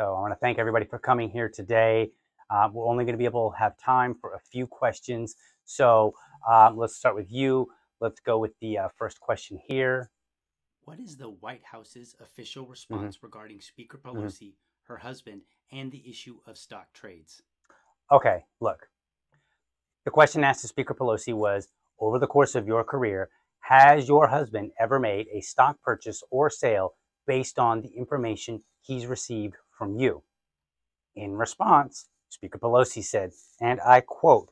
So I want to thank everybody for coming here today. Uh, we're only going to be able to have time for a few questions. So um, let's start with you. Let's go with the uh, first question here. What is the White House's official Mm-hmm. response regarding Speaker Pelosi, her husband, and the issue of stock trades? Okay, look. The question asked to Speaker Pelosi was Over the course of your career, has your husband ever made a stock purchase or sale based on the information he's received from you? In response, Speaker Pelosi said, and I quote,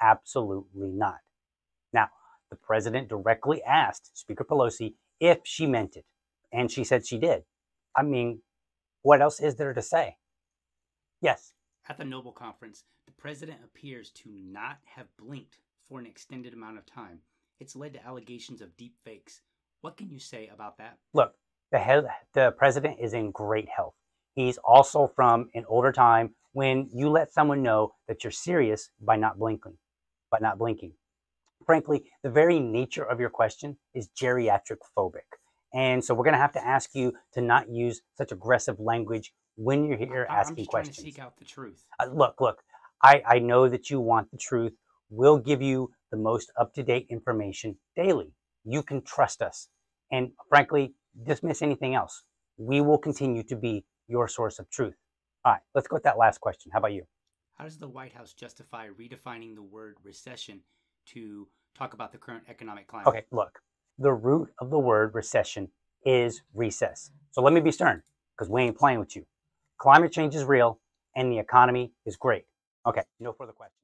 absolutely not. Now, the president directly asked Speaker Pelosi if she meant it, and she said she did. I mean, what else is there to say? Yes. At the NOBLE Conference, the president appears to not have blinked for an extended amount of time. It's led to allegations of deep fakes. What can you say about that? look, the head, the president is in great health. He's also from an older time when you let someone know that you're serious by not blinking, by not blinking. Frankly, the very nature of your question is geriatric phobic. And so we're going to have to ask you to not use such aggressive language when you're here I'm asking questions. to seek out the truth. Uh, look, look, I, I know that you want the truth. We'll give you the most up to date information daily. You can trust us. And frankly, dismiss anything else. We will continue to be your source of truth. All right, let's go with that last question. How about you? How does the White House justify redefining the word recession to talk about the current economic climate? Okay, look, the root of the word recession is recess. So let me be stern because we ain't playing with you. Climate change is real and the economy is great. Okay, no further questions.